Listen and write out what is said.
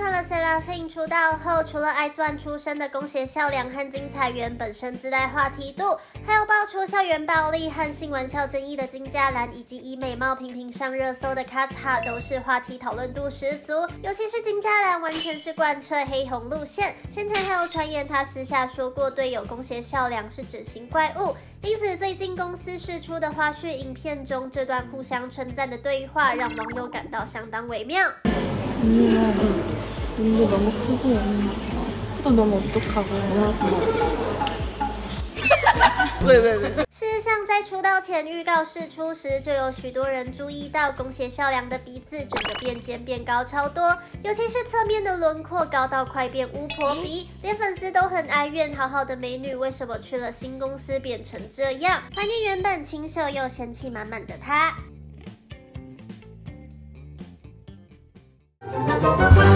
看了 Selafin 出道后，除了 Ice One 出身的宫胁孝良和金彩媛本身自带话题度，还有爆出校园暴力和性玩笑争议的金佳兰，以及以美貌频频上热搜的 Katha，都是话题讨论度十足。尤其是金佳兰，完全是贯彻黑红路线。先前还有传言她私下说过队友宫胁孝良是整形怪物，因此最近公司释出的花絮影片中，这段互相称赞的对话，让网友感到相当微妙。언니는 눈도 너무 크고 코도 너무 오똑하고 왜 왜 왜? 事实上，在出道前预告释出时，就有许多人注意到宫胁孝良的鼻子整个变尖变高超多，尤其是侧面的轮廓高到快变巫婆鼻，连粉丝都很哀怨，好好的美女为什么去了新公司变成这样？怀念原本清秀又仙气满满的她。 Bye.